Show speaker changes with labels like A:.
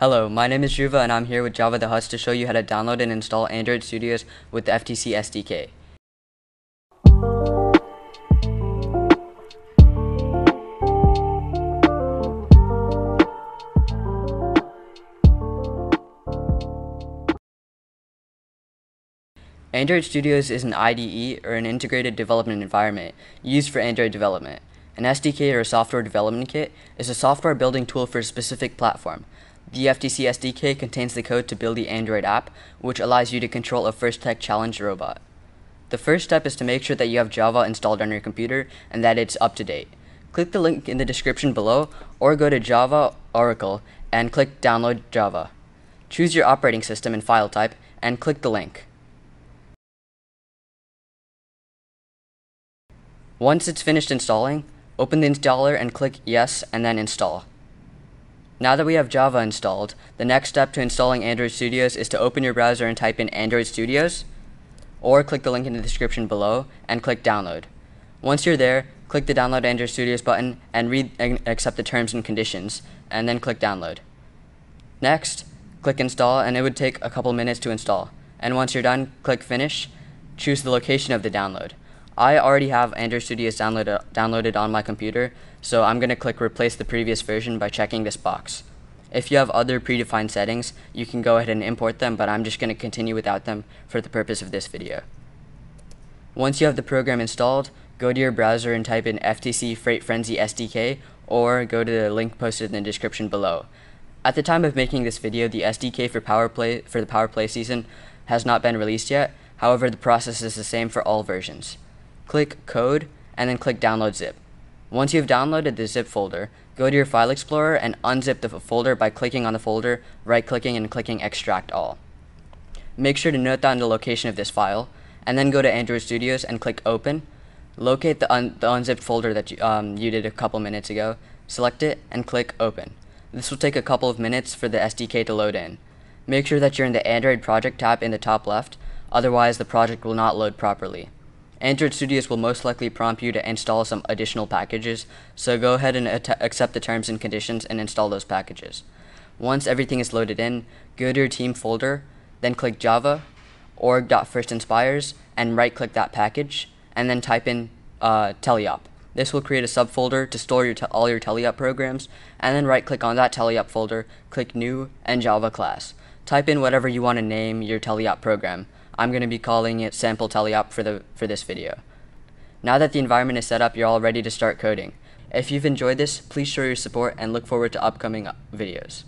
A: Hello, my name is Dhruva and I'm here with Java the Hutts to show you how to download and install Android Studios with the FTC SDK. Android Studios is an IDE or an integrated development environment used for Android development. An SDK or a software development kit is a software building tool for a specific platform. The FTC SDK contains the code to build the Android app, which allows you to control a First Tech Challenge robot. The first step is to make sure that you have Java installed on your computer and that it's up to date. Click the link in the description below or go to Java Oracle and click Download Java. Choose your operating system and file type and click the link. Once it's finished installing, open the installer and click Yes and then Install. Now that we have Java installed, the next step to installing Android Studios is to open your browser and type in Android Studios, or click the link in the description below and click Download. Once you're there, click the Download Android Studios button and read and accept the terms and conditions, and then click Download. Next, click Install and it would take a couple minutes to install. And once you're done, click Finish, choose the location of the download. I already have Android Studios downloaded, downloaded on my computer, so I'm going to click replace the previous version by checking this box. If you have other predefined settings, you can go ahead and import them, but I'm just going to continue without them for the purpose of this video. Once you have the program installed, go to your browser and type in FTC Freight Frenzy SDK or go to the link posted in the description below. At the time of making this video, the SDK for PowerPlay for the PowerPlay season has not been released yet. However, the process is the same for all versions click Code, and then click Download Zip. Once you've downloaded the zip folder, go to your File Explorer and unzip the folder by clicking on the folder, right-clicking, and clicking Extract All. Make sure to note down the location of this file, and then go to Android Studios and click Open. Locate the, un the unzipped folder that you, um, you did a couple minutes ago, select it, and click Open. This will take a couple of minutes for the SDK to load in. Make sure that you're in the Android Project tab in the top left, otherwise the project will not load properly. Android Studios will most likely prompt you to install some additional packages, so go ahead and accept the terms and conditions and install those packages. Once everything is loaded in, go to your team folder, then click Java, org.firstinspires, and right-click that package, and then type in uh, teleop. This will create a subfolder to store your all your teleop programs, and then right-click on that teleop folder, click New, and Java class. Type in whatever you want to name your teleop program. I'm going to be calling it sample teleop for, the, for this video. Now that the environment is set up, you're all ready to start coding. If you've enjoyed this, please show your support and look forward to upcoming videos.